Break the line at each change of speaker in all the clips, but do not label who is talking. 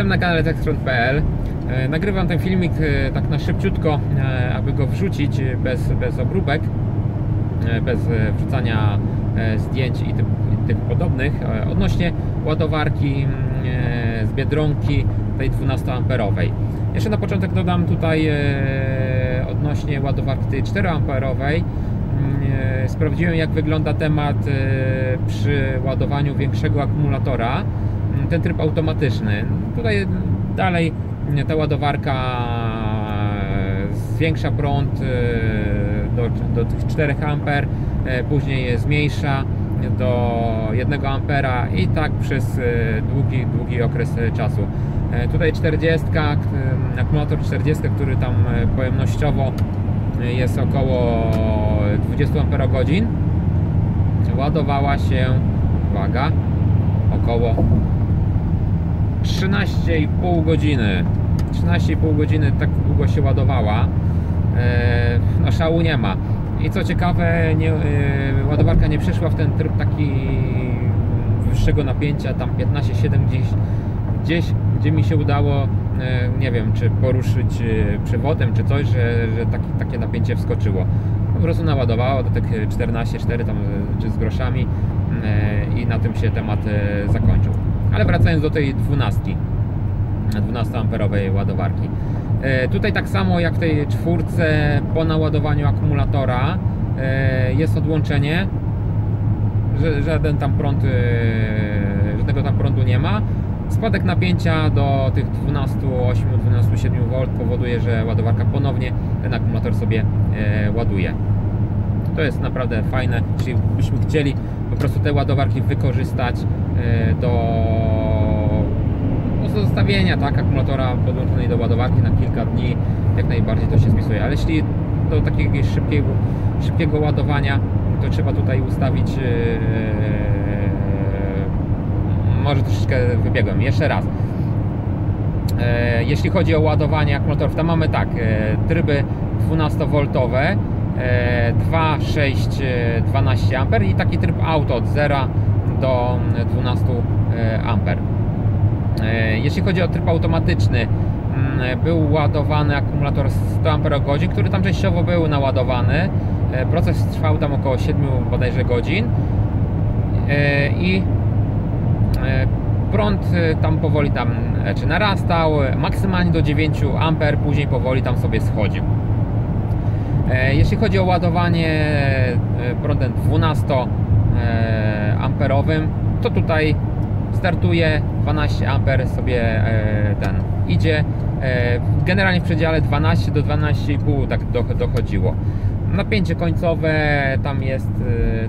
Witam na kanale techstron.pl E, Nagrywam ten filmik e, tak na szybciutko, e, aby go wrzucić bez, bez obróbek, bez wrzucania zdjęć i tym, tym podobnych. Odnośnie ładowarki mm, z Biedronki, tej 12 amperowej. Jeszcze na początek dodam tutaj odnośnie ładowarki tej 4 amperowej. Mm, Sprawdziłem jak wygląda temat przy ładowaniu większego akumulatora. Ten tryb automatyczny. Tutaj dalej ta ładowarka zwiększa prąd e, do, do tych 4 amper, e, później je zmniejsza do 1 ampera i tak przez e, długi, długi okres czasu. Tutaj 40, k- akumulator 40, który tam pojemnościowo jest około 20 amperogodzin, ładowała się, uwaga, około 13,5 godziny. 13,5 godziny tak długo się ładowała. E, No szału nie ma. I co ciekawe, nie, e, ładowarka nie przeszła w ten tryb taki wyższego napięcia, tam 15-7 gdzieś, gdzieś, gdzie mi się udało, e, nie wiem, czy poruszyć przewodem, czy coś, że, że taki, takie napięcie wskoczyło. Po prostu naładowała do tych 14,4 tam czy z groszami i na tym się temat zakończył. Ale wracając do tej 12, 12 amperowej ładowarki. E, Tutaj tak samo jak w tej czwórce po naładowaniu akumulatora e, jest odłączenie, żaden tam prąd, e, żadnego tam prądu nie ma. Spadek napięcia do tych 12,8-12,7 V powoduje, że ładowarka ponownie ten akumulator sobie ładuje. To jest naprawdę fajne, jeśli byśmy chcieli po prostu te ładowarki wykorzystać e, do zostawienia tak, akumulatora podłączonej do ładowarki na kilka dni, jak najbardziej to się spisuje. Ale jeśli do takiego szybkiego, szybkiego ładowania, to trzeba tutaj ustawić. Yy, może troszeczkę wybiegłem. Jeszcze raz. E, Jeśli chodzi o ładowanie akumulatorów, tam mamy tak, e, tryby 12V, e, 2, 6, e, 12 A i taki tryb auto od 0 do 12 A. E, Jeśli chodzi o tryb automatyczny, mm, był ładowany akumulator 100 Ah, który tam częściowo był naładowany. E, Proces trwał tam około 7 bodajże godzin E, i e, prąd e, tam powoli tam e, czy narastał, e, maksymalnie do 9 A, później powoli tam sobie schodził. E, Jeśli chodzi o ładowanie e, prądem 12 e, amperowym, to tutaj startuje 12 amper sobie e, ten idzie. Generalnie w przedziale 12 do 12,5 tak do- dochodziło. Napięcie końcowe tam jest,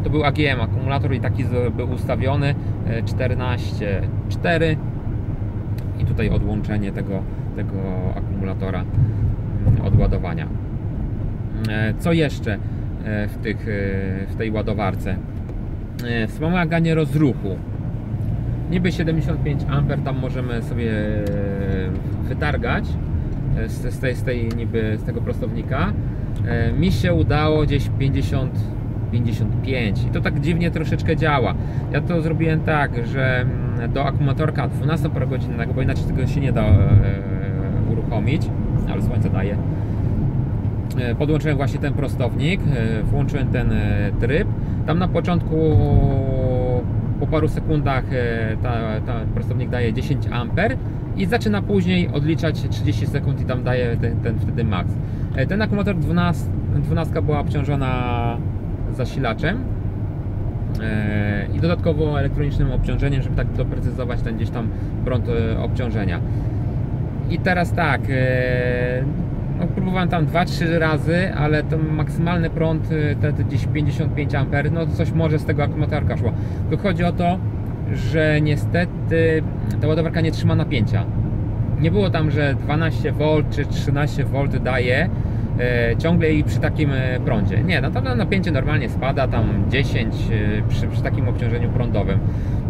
to był AGM akumulator i taki był ustawiony e, 14,4 i tutaj odłączenie tego, tego akumulatora mm, od ładowania. E, Co jeszcze e, w, tych, e, w tej ładowarce? Wspomaganie rozruchu. Niby 75 A tam możemy sobie wytargać z, tej, z tej niby z tego prostownika. Mi się udało gdzieś 50 55 i to tak dziwnie troszeczkę działa. Ja to zrobiłem tak, że mm, do akumulatorka 12 godzinnego, bo inaczej tego się nie da e, uruchomić, ale słońce daje. E, Podłączyłem właśnie ten prostownik, e, włączyłem ten e, tryb. Tam na początku po paru sekundach ta, ta prostownik daje 10 A i zaczyna później odliczać 30 sekund i tam daje ten, ten wtedy max. E, Ten akumulator 12, 12 była obciążona zasilaczem i dodatkowo elektronicznym obciążeniem, żeby tak doprecyzować ten gdzieś tam prąd obciążenia. I teraz tak, no, próbowałem tam 2-3 razy, ale ten maksymalny prąd, e, te, te gdzieś 55 A, no to coś może z tego akumulatorka szło. Tylko chodzi o to, że niestety ta ładowarka nie trzyma napięcia. Nie było tam, że 12V czy 13V daje e, ciągle i przy takim e, prądzie. Nie, no tam napięcie normalnie spada, tam 10 e, przy, przy takim obciążeniu prądowym.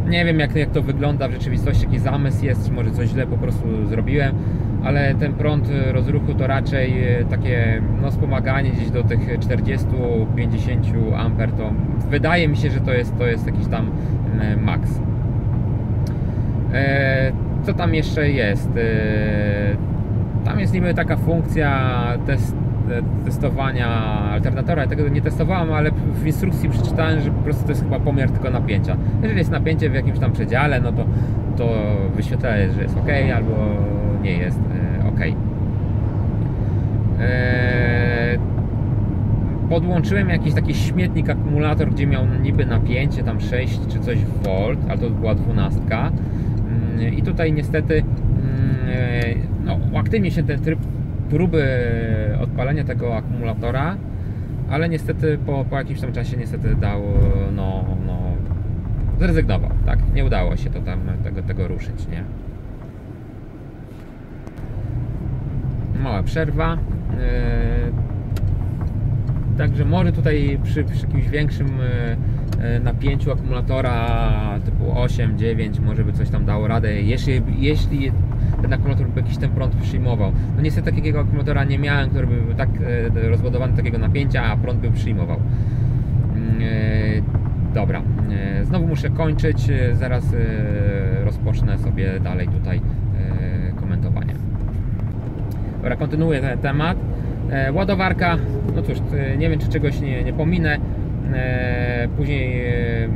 Nie wiem jak, jak to wygląda w rzeczywistości, jaki zamysł jest, czy może coś źle po prostu zrobiłem, ale ten prąd e, rozruchu to raczej e, takie no, wspomaganie gdzieś do tych 40-50 A, to wydaje mi się, że to jest, to jest jakiś tam e, maks. Co tam jeszcze jest? Tam jest niby taka funkcja test, testowania alternatora. Ja tego nie testowałem, ale w instrukcji przeczytałem, że po prostu to jest chyba pomiar tylko napięcia. Jeżeli jest napięcie w jakimś tam przedziale, no to, to wyświetla, że jest ok albo nie jest e, ok. Eee, podłączyłem jakiś taki śmietnik akumulator, gdzie miał niby napięcie tam 6 czy coś V, ale to była 12. Mm, I tutaj niestety mm, no, uaktywni się ten tryb próby odpalenia tego akumulatora, ale niestety po, po jakimś tam czasie niestety dał, no, no zrezygnował, tak? Nie udało się to tam tego, tego ruszyć, nie? Mała przerwa. Yy, Także może tutaj przy, przy jakimś większym e, e, napięciu akumulatora typu 8, 9 może by coś tam dało radę, jeśli, jeśli ten akumulator by jakiś ten prąd przyjmował. No niestety takiego akumulatora nie miałem, który by był tak e, rozładowany takiego napięcia, a prąd by przyjmował. E, Dobra, e, znowu muszę kończyć, e, zaraz e, rozpocznę sobie dalej tutaj e. Dobra, kontynuuję ten temat. E, ładowarka, no cóż, e, nie wiem czy czegoś nie, nie pominę. E, później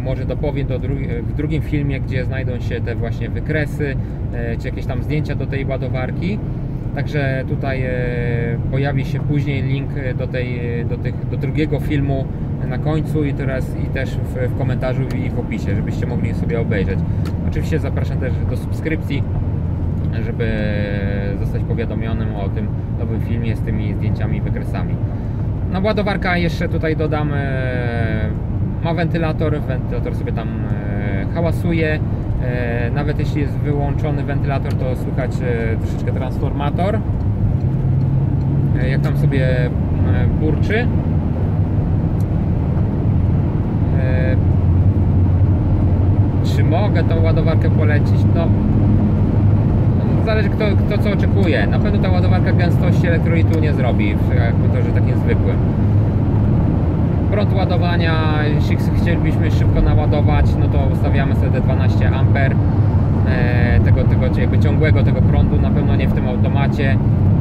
może dopowiem do dru w drugim filmie, gdzie znajdą się te właśnie wykresy, czy jakieś tam zdjęcia do tej ładowarki. Także tutaj pojawi się później link do, tej, do, tych, do drugiego filmu na końcu i teraz i też w, w komentarzu i w opisie, żebyście mogli sobie obejrzeć. Oczywiście zapraszam też do subskrypcji żeby zostać powiadomionym o tym nowym filmie z tymi zdjęciami i wykresami. No ładowarka jeszcze tutaj dodam e, ma wentylator, wentylator sobie tam e, hałasuje E, nawet jeśli jest wyłączony wentylator to słychać troszeczkę transformator jak tam sobie burczy czy mogę tą ładowarkę polecić? No zależy kto, kto co oczekuje. Na pewno ta ładowarka gęstości elektrolitu nie zrobi w akumuulatorze takim zwykłym. Prąd ładowania, jeśli chcielibyśmy szybko naładować, no to ustawiamy sobie te 12 A e, tego, tego jakby ciągłego tego prądu, na pewno nie w tym automacie.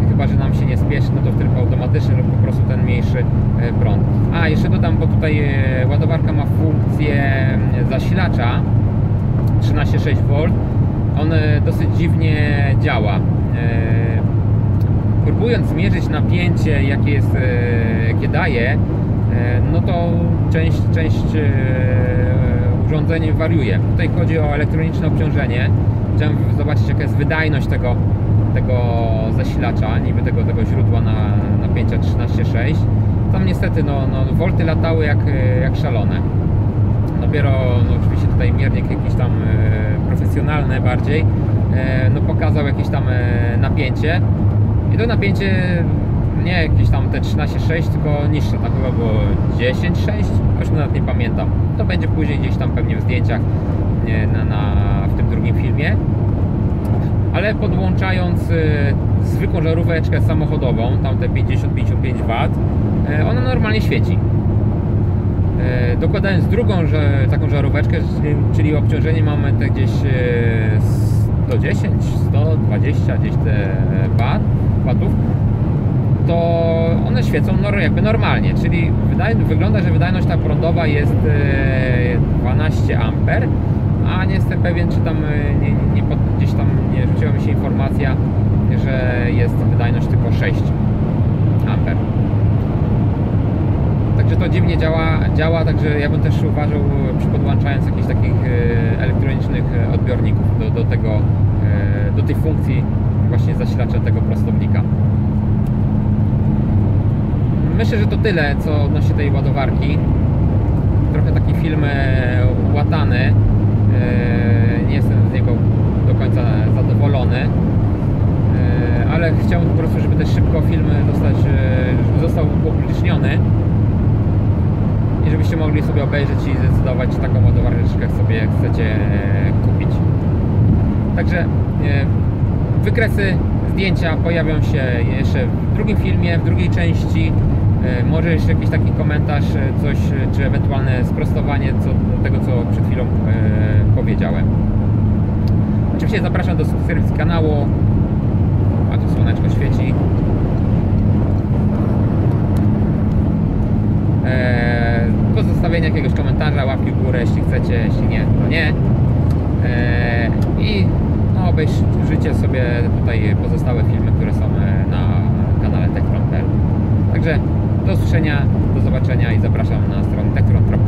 Chyba, że nam się nie spieszy, no to w trybie automatycznym lub po prostu ten mniejszy e, prąd. A, jeszcze dodam, bo tutaj e, ładowarka ma funkcję e, zasilacza 13,6V on e, dosyć dziwnie działa. E, Próbując zmierzyć napięcie, jakie, jest, e, jakie daje, no to część, część urządzeń wariuje. Tutaj chodzi o elektroniczne obciążenie. Chciałem zobaczyć, jaka jest wydajność tego, tego zasilacza, niby tego, tego źródła na napięcia 13,6. Tam niestety no, no, wolty latały jak, jak szalone dopiero no oczywiście tutaj miernik jakiś tam e, profesjonalny bardziej e, no pokazał jakieś tam e, napięcie. I to napięcie nie jakieś tam te 13,6 tylko niższe, tak chyba było 10,6 już nawet nie pamiętam. To będzie później gdzieś tam pewnie w zdjęciach na, na, w tym drugim filmie. Ale podłączając zwykłą żaróweczkę samochodową, tam te 50-55 W, ona normalnie świeci. E, dokładając drugą że, taką żaróweczkę, czyli obciążenie mamy te gdzieś 110, 120 gdzieś te bat, watów, to one świecą jakby normalnie, czyli wygląda, że wydajność ta prądowa jest 12 A, a nie jestem pewien, czy tam e, nie, nie, gdzieś tam nie rzuciła mi się informacja, że jest wydajność tylko 6 A także to dziwnie działa, działa, także ja bym też uważał przy podłączając jakichś takich e, elektronicznych e, odbiorników do, do tego, e, do tej funkcji właśnie zasilacza tego prostownika. Myślę, że to tyle, co odnośnie tej ładowarki. Trochę taki film łatany. Nie jestem z niego do końca zadowolony. Ale chciałbym po prostu, żeby też szybko film dostać, został upubliczniony żebyście mogli sobie obejrzeć i zdecydować, czy taką ładowareczkę sobie chcecie e, kupić. Także e, wykresy, zdjęcia pojawią się jeszcze w drugim filmie, w drugiej części. E, może jeszcze jakiś taki komentarz, coś, czy ewentualne sprostowanie co, tego, co przed chwilą powiedziałem. Oczywiście zapraszam do subskrypcji kanału. A tu słoneczko świeci. Pozostawienia jakiegoś komentarza, łapki w górę, jeśli chcecie, jeśli nie, to nie. Eee, I no, obejrzycie sobie tutaj pozostałe filmy, które są e, na kanale Techtron.pl. Także do usłyszenia, do zobaczenia i zapraszam na stronę techtron.pl.